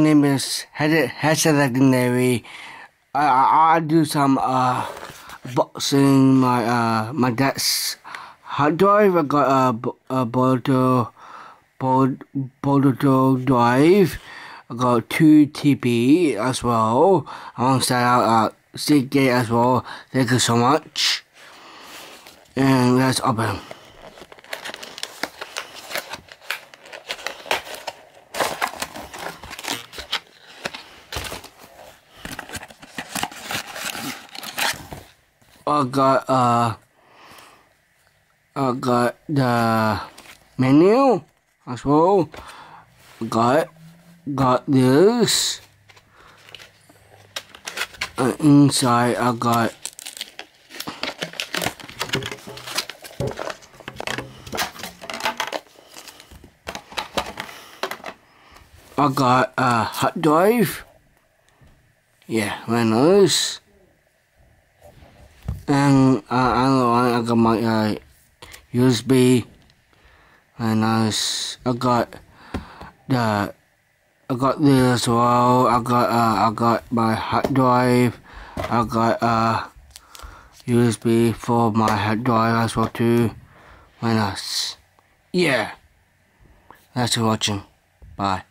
My name is Hesed Legendary. I, I, I do some uh, boxing. My uh, my dad's hard drive. I got a, a Boulder Boulder drive. I got two TB as well. Start out uh, Seagate as well. Thank you so much. And let's open. I got uh I got the menu as well. Got got this. And inside I got I got a hot drive. Yeah, very nice. And uh, I got my uh, USB. Very nice. I got the I got this as well. I got uh, I got my hard drive. I got uh USB for my hard drive as well too. Very nice. Yeah. Thanks for watching. Bye.